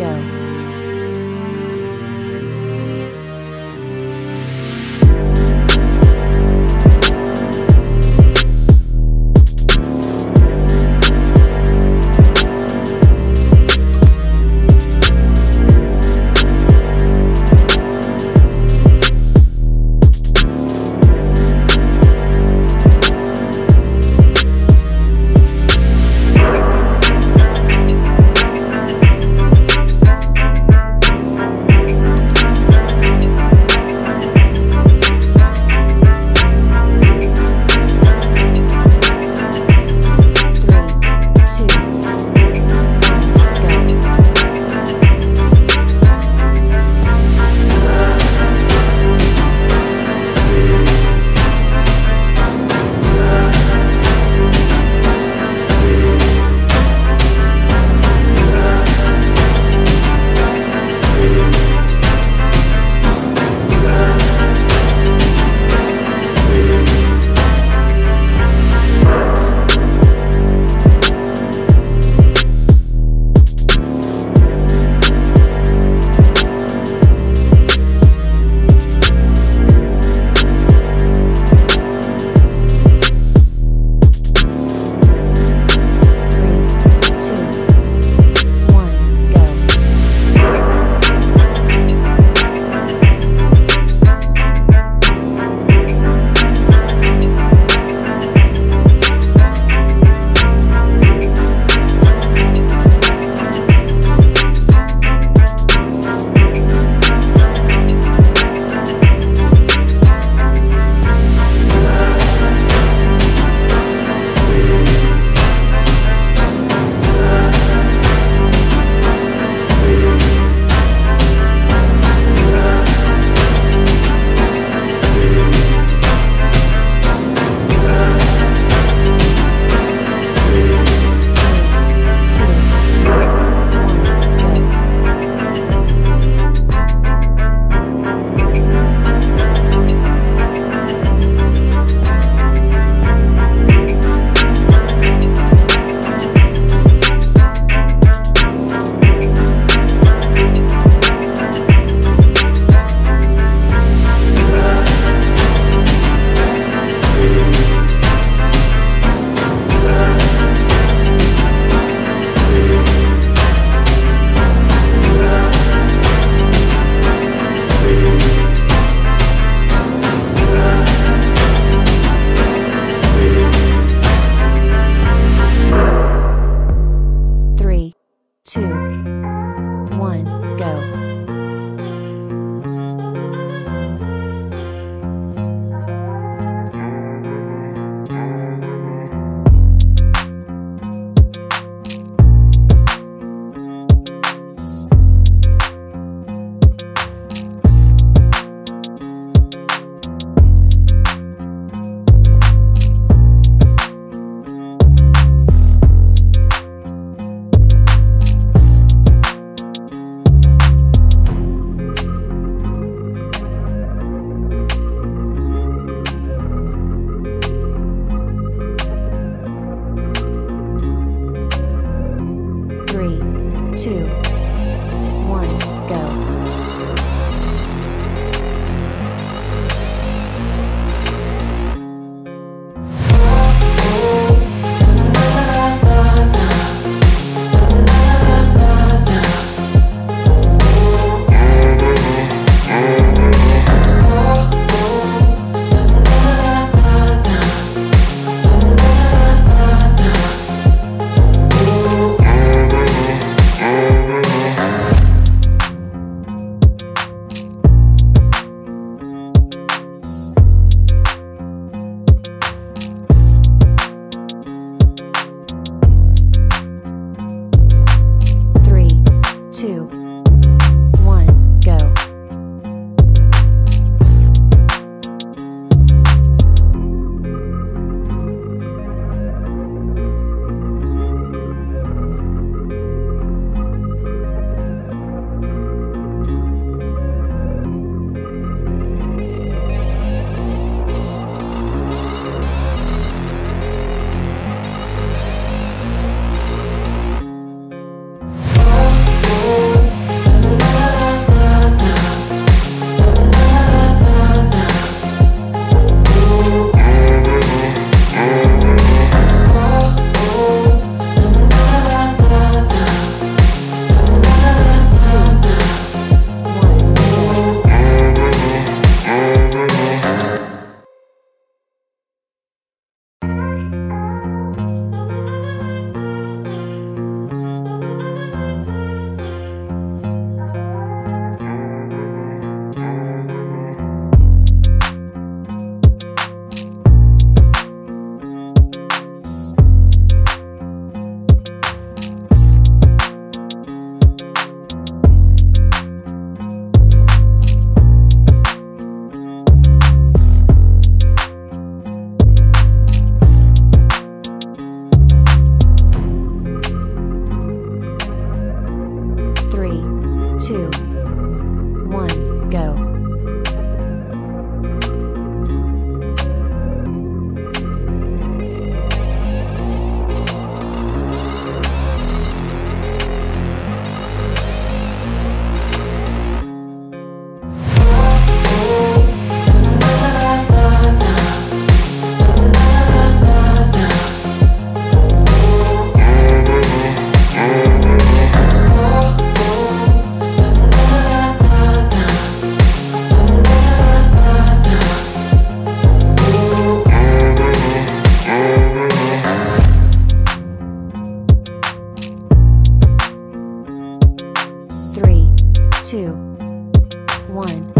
go. Two, two, one, go. time.